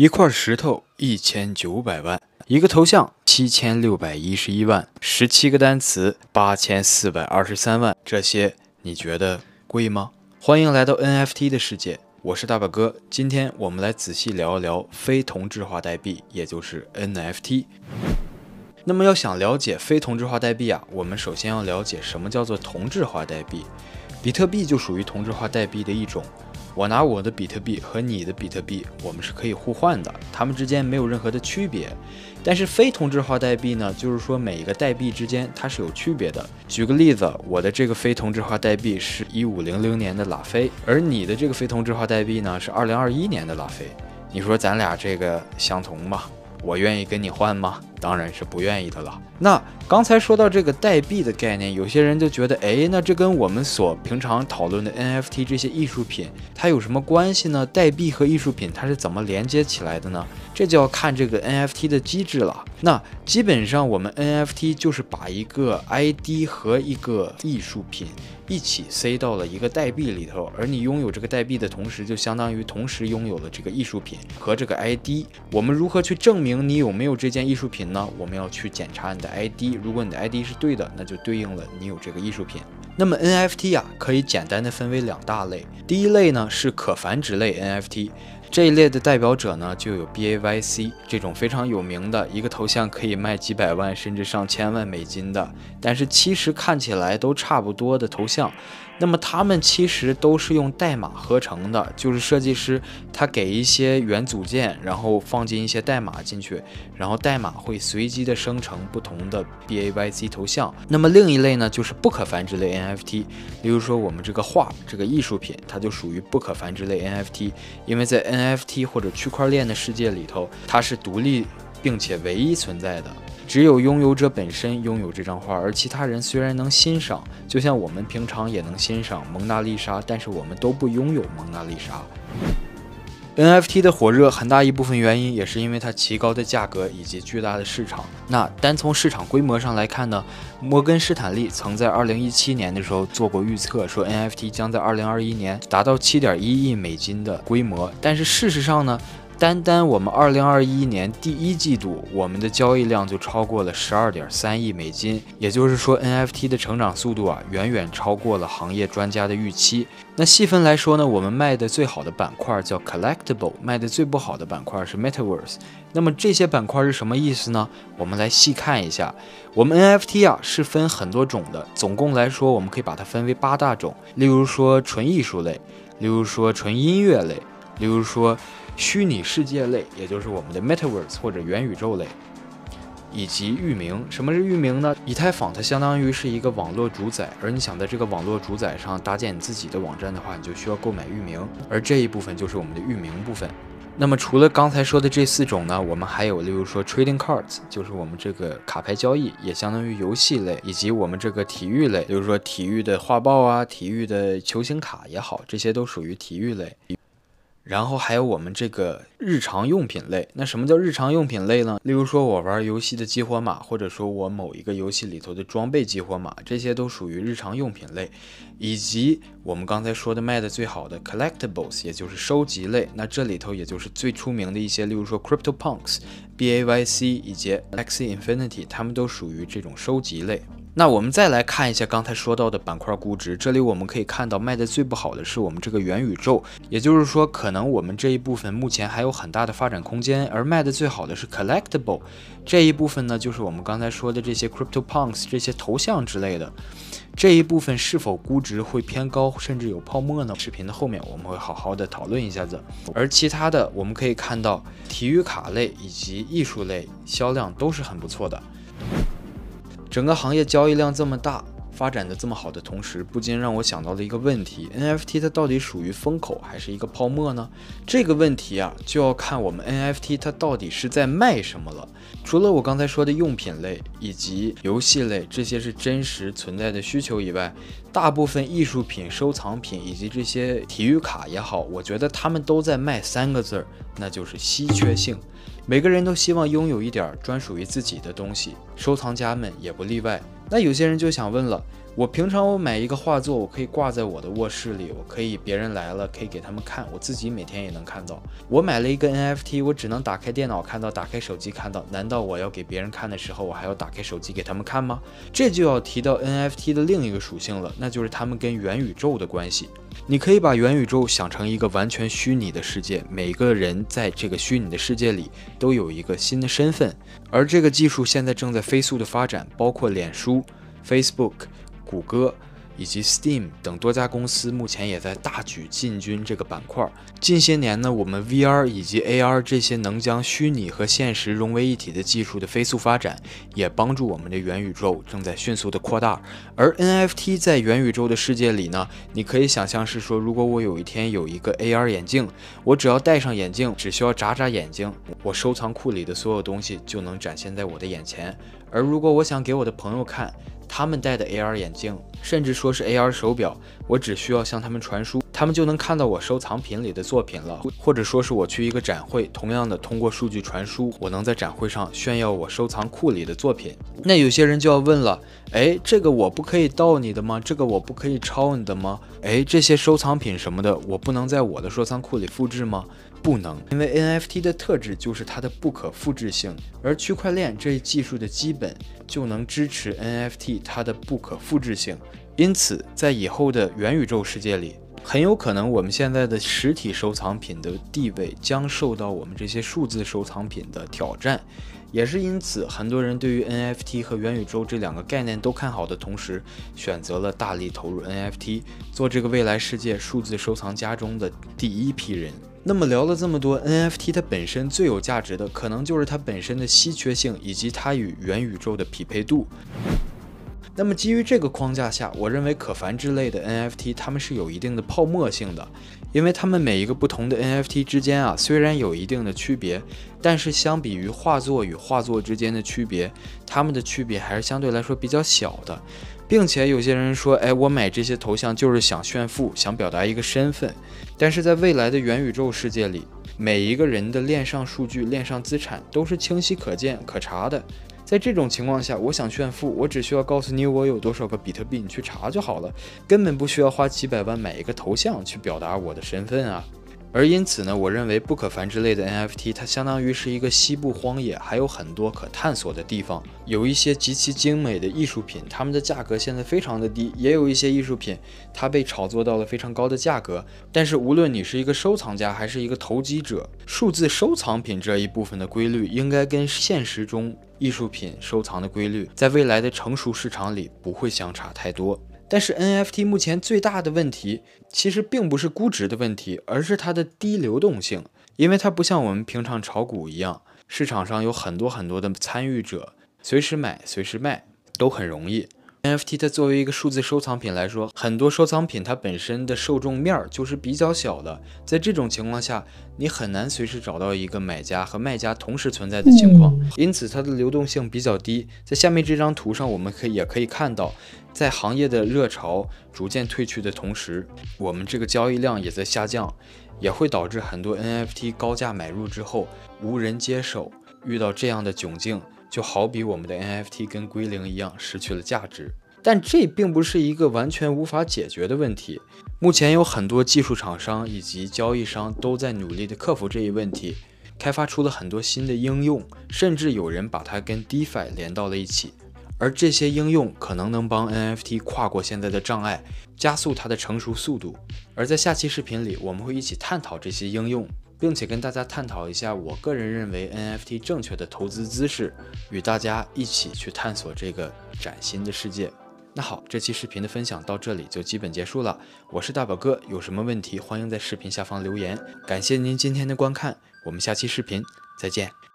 一块石头一千九百万，一个头像七千六百一十一万，十七个单词八千四百二十三万，这些你觉得贵吗？欢迎来到 NFT 的世界，我是大表哥，今天我们来仔细聊一聊非同质化代币，也就是 NFT。那么要想了解非同质化代币啊，我们首先要了解什么叫做同质化代币。比特币就属于同质化代币的一种。我拿我的比特币和你的比特币，我们是可以互换的，它们之间没有任何的区别。但是非同质化代币呢，就是说每一个代币之间它是有区别的。举个例子，我的这个非同质化代币是一五零零年的拉菲，而你的这个非同质化代币呢是二零二一年的拉菲。你说咱俩这个相同吗？我愿意跟你换吗？当然是不愿意的了。那刚才说到这个代币的概念，有些人就觉得，哎，那这跟我们所平常讨论的 NFT 这些艺术品，它有什么关系呢？代币和艺术品它是怎么连接起来的呢？这就要看这个 NFT 的机制了。那基本上我们 NFT 就是把一个 ID 和一个艺术品一起塞到了一个代币里头，而你拥有这个代币的同时，就相当于同时拥有了这个艺术品和这个 ID。我们如何去证明你有没有这件艺术品呢？我们要去检查你的 ID，如果你的 ID 是对的，那就对应了你有这个艺术品。那么 NFT 啊，可以简单的分为两大类。第一类呢是可繁殖类 NFT，这一类的代表者呢就有 BAYC 这种非常有名的一个头像可以卖几百万甚至上千万美金的，但是其实看起来都差不多的头像。那么它们其实都是用代码合成的，就是设计师他给一些元组件，然后放进一些代码进去，然后代码会随机的生成不同的 BAYC 头像。那么另一类呢，就是不可繁殖类 NFT，例如说我们这个画这个艺术品，它就属于不可繁殖类 NFT，因为在 NFT 或者区块链的世界里头，它是独立并且唯一存在的。只有拥有者本身拥有这张画，而其他人虽然能欣赏，就像我们平常也能欣赏蒙娜丽莎，但是我们都不拥有蒙娜丽莎。NFT 的火热很大一部分原因也是因为它奇高的价格以及巨大的市场。那单从市场规模上来看呢，摩根士坦利曾在2017年的时候做过预测，说 NFT 将在2021年达到7.1亿美金的规模，但是事实上呢？单单我们二零二一年第一季度，我们的交易量就超过了十二点三亿美金。也就是说，NFT 的成长速度啊，远远超过了行业专家的预期。那细分来说呢，我们卖的最好的板块叫 Collectible，卖的最不好的板块是 Metaverse。那么这些板块是什么意思呢？我们来细看一下。我们 NFT 啊是分很多种的，总共来说，我们可以把它分为八大种。例如说纯艺术类，例如说纯音乐类，例如说。虚拟世界类，也就是我们的 Metaverse 或者元宇宙类，以及域名。什么是域名呢？以太坊它相当于是一个网络主宰，而你想在这个网络主宰上搭建你自己的网站的话，你就需要购买域名，而这一部分就是我们的域名部分。那么除了刚才说的这四种呢，我们还有，例如说 Trading Cards，就是我们这个卡牌交易，也相当于游戏类，以及我们这个体育类，比如说体育的画报啊，体育的球星卡也好，这些都属于体育类。然后还有我们这个日常用品类，那什么叫日常用品类呢？例如说我玩游戏的激活码，或者说我某一个游戏里头的装备激活码，这些都属于日常用品类。以及我们刚才说的卖的最好的 collectibles，也就是收集类，那这里头也就是最出名的一些，例如说 Crypto Punks、BAYC 以及 Axie Infinity，他们都属于这种收集类。那我们再来看一下刚才说到的板块估值，这里我们可以看到卖的最不好的是我们这个元宇宙，也就是说，可能我们这一部分目前还有很大的发展空间。而卖的最好的是 collectible 这一部分呢，就是我们刚才说的这些 crypto punks 这些头像之类的这一部分是否估值会偏高，甚至有泡沫呢？视频的后面我们会好好的讨论一下子。而其他的我们可以看到，体育卡类以及艺术类销量都是很不错的。整个行业交易量这么大，发展的这么好的同时，不禁让我想到了一个问题：NFT 它到底属于风口还是一个泡沫呢？这个问题啊，就要看我们 NFT 它到底是在卖什么了。除了我刚才说的用品类以及游戏类这些是真实存在的需求以外，大部分艺术品、收藏品以及这些体育卡也好，我觉得他们都在卖三个字儿，那就是稀缺性。每个人都希望拥有一点专属于自己的东西，收藏家们也不例外。那有些人就想问了，我平常我买一个画作，我可以挂在我的卧室里，我可以别人来了可以给他们看，我自己每天也能看到。我买了一个 NFT，我只能打开电脑看到，打开手机看到。难道我要给别人看的时候，我还要打开手机给他们看吗？这就要提到 NFT 的另一个属性了，那就是他们跟元宇宙的关系。你可以把元宇宙想成一个完全虚拟的世界，每个人在这个虚拟的世界里都有一个新的身份，而这个技术现在正在飞速的发展，包括脸书、Facebook。谷歌以及 Steam 等多家公司目前也在大举进军这个板块。近些年呢，我们 VR 以及 AR 这些能将虚拟和现实融为一体的技术的飞速发展，也帮助我们的元宇宙正在迅速的扩大。而 NFT 在元宇宙的世界里呢，你可以想象是说，如果我有一天有一个 AR 眼镜，我只要戴上眼镜，只需要眨眨眼睛，我收藏库里的所有东西就能展现在我的眼前。而如果我想给我的朋友看，他们戴的 AR 眼镜，甚至说是 AR 手表，我只需要向他们传输，他们就能看到我收藏品里的作品了。或者说是我去一个展会，同样的通过数据传输，我能在展会上炫耀我收藏库里的作品。那有些人就要问了，哎，这个我不可以盗你的吗？这个我不可以抄你的吗？哎，这些收藏品什么的，我不能在我的收藏库里复制吗？不能，因为 NFT 的特质就是它的不可复制性，而区块链这一技术的基本就能支持 NFT 它的不可复制性。因此，在以后的元宇宙世界里，很有可能我们现在的实体收藏品的地位将受到我们这些数字收藏品的挑战。也是因此，很多人对于 NFT 和元宇宙这两个概念都看好的同时，选择了大力投入 NFT，做这个未来世界数字收藏家中的第一批人。那么聊了这么多，NFT 它本身最有价值的，可能就是它本身的稀缺性以及它与元宇宙的匹配度。那么基于这个框架下，我认为可繁殖类的 NFT 它们是有一定的泡沫性的，因为它们每一个不同的 NFT 之间啊，虽然有一定的区别，但是相比于画作与画作之间的区别，它们的区别还是相对来说比较小的。并且有些人说，哎，我买这些头像就是想炫富，想表达一个身份。但是在未来的元宇宙世界里，每一个人的链上数据、链上资产都是清晰可见、可查的。在这种情况下，我想炫富，我只需要告诉你我有多少个比特币，你去查就好了，根本不需要花几百万买一个头像去表达我的身份啊。而因此呢，我认为不可繁殖类的 NFT 它相当于是一个西部荒野，还有很多可探索的地方。有一些极其精美的艺术品，它们的价格现在非常的低；也有一些艺术品，它被炒作到了非常高的价格。但是无论你是一个收藏家还是一个投机者，数字收藏品这一部分的规律，应该跟现实中艺术品收藏的规律，在未来的成熟市场里不会相差太多。但是 NFT 目前最大的问题，其实并不是估值的问题，而是它的低流动性。因为它不像我们平常炒股一样，市场上有很多很多的参与者，随时买随时卖都很容易。NFT 它作为一个数字收藏品来说，很多收藏品它本身的受众面儿就是比较小的，在这种情况下，你很难随时找到一个买家和卖家同时存在的情况，因此它的流动性比较低。在下面这张图上，我们可以也可以看到，在行业的热潮逐渐退去的同时，我们这个交易量也在下降，也会导致很多 NFT 高价买入之后无人接手，遇到这样的窘境。就好比我们的 NFT 跟归零一样失去了价值，但这并不是一个完全无法解决的问题。目前有很多技术厂商以及交易商都在努力的克服这一问题，开发出了很多新的应用，甚至有人把它跟 DeFi 连到了一起。而这些应用可能能帮 NFT 跨过现在的障碍，加速它的成熟速度。而在下期视频里，我们会一起探讨这些应用。并且跟大家探讨一下我个人认为 NFT 正确的投资姿势，与大家一起去探索这个崭新的世界。那好，这期视频的分享到这里就基本结束了。我是大宝哥，有什么问题欢迎在视频下方留言。感谢您今天的观看，我们下期视频再见。